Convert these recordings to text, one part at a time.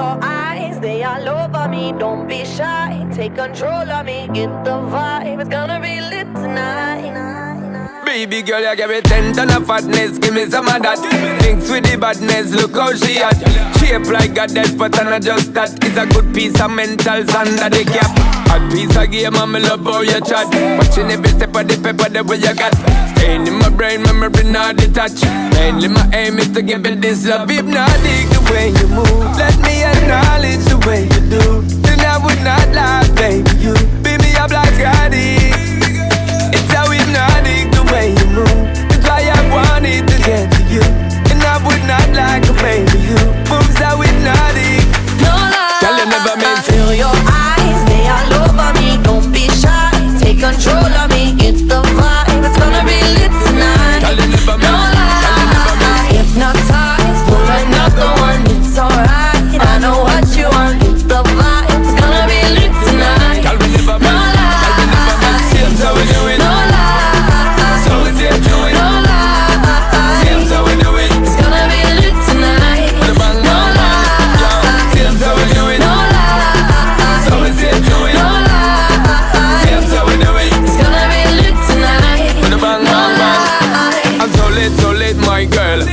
your eyes, they all over me. Don't be shy, take control of me. Get the vibe, it's gonna be lit tonight. Baby girl, you give me ten ton of fatness, give me some of that. Thinks with the badness, look how she at. Shape like a death, but I'm not just that. It's a good piece of mentals under the cap. Piece of game, I'm love how you chat. Watching every step of the paper, the way you got. Staying in my brain, memory not detached. Mainly my aim is to give it this love. If not, dig the way you move. Let me acknowledge the way you do.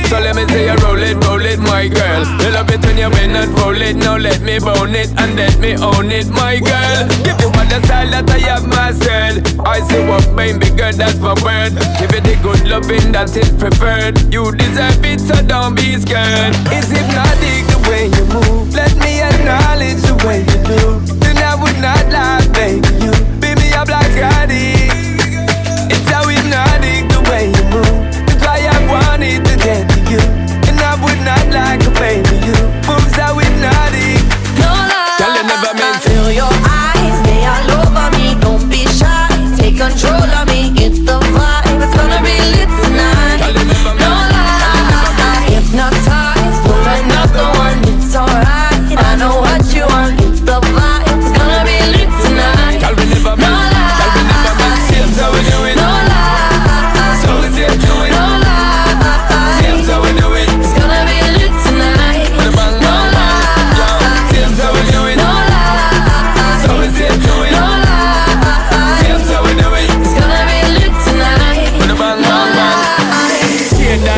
So let me say you roll it, roll it, my girl. You love it when you bend and roll it. Now let me bone it and let me own it, my girl. Give you all the style that I have mastered. I see what baby girl, that's my word. Give it the good loving that is preferred. You deserve it, so don't be scared. It's hypnotic the way you move. Let me acknowledge the control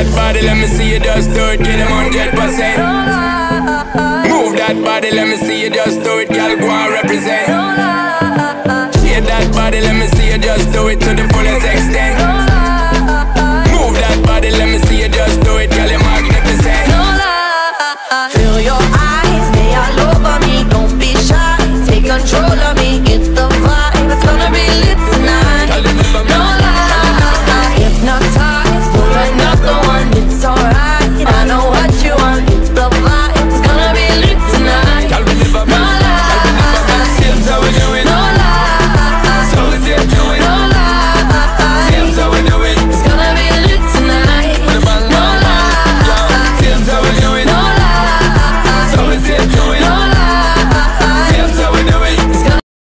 that body, let me see you just do it. Get. No lie. Move that body, let me see you just do it. Girl, go and represent. Shake that body, let me see you just do it to the fullest extent.